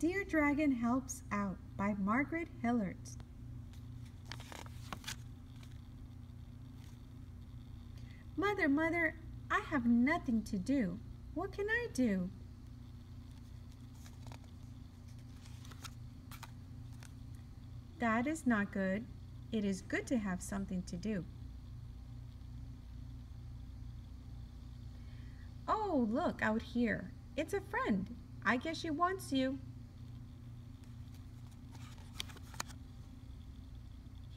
Dear Dragon Helps Out by Margaret Hillert. Mother, mother, I have nothing to do. What can I do? That is not good. It is good to have something to do. Oh, look out here. It's a friend. I guess she wants you.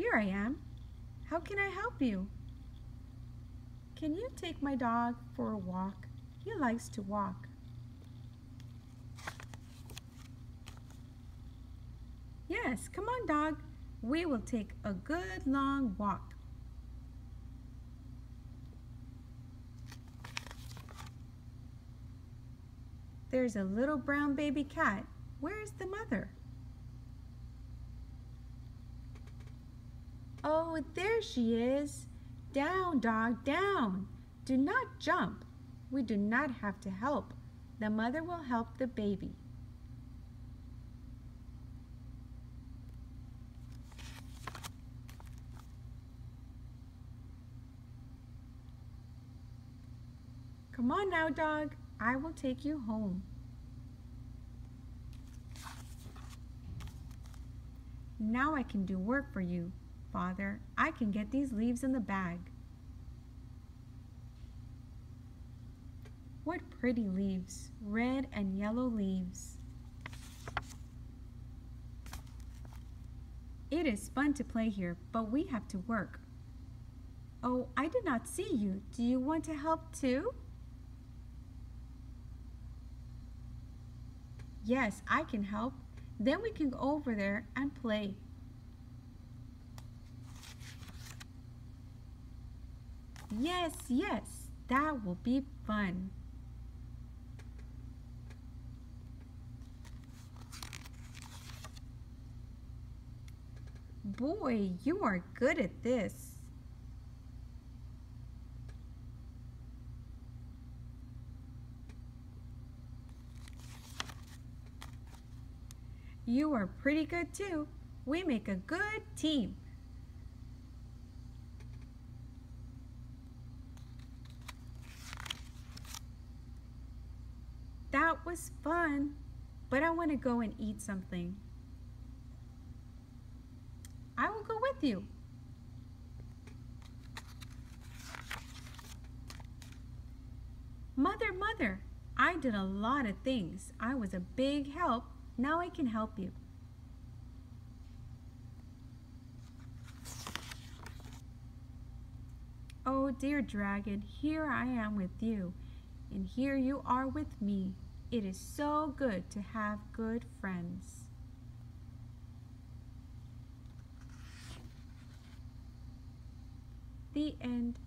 Here I am. How can I help you? Can you take my dog for a walk? He likes to walk. Yes, come on, dog. We will take a good long walk. There's a little brown baby cat. Where is the mother? Oh, there she is. Down, dog, down. Do not jump. We do not have to help. The mother will help the baby. Come on now, dog. I will take you home. Now I can do work for you, Father. I can get these leaves in the bag. What pretty leaves, red and yellow leaves. It is fun to play here, but we have to work. Oh, I did not see you. Do you want to help too? Yes, I can help. Then we can go over there and play. Yes, yes, that will be fun. Boy, you are good at this. You are pretty good too. We make a good team. That was fun, but I want to go and eat something. I will go with you. Mother, mother, I did a lot of things. I was a big help now I can help you. Oh, dear dragon, here I am with you, and here you are with me. It is so good to have good friends. The end.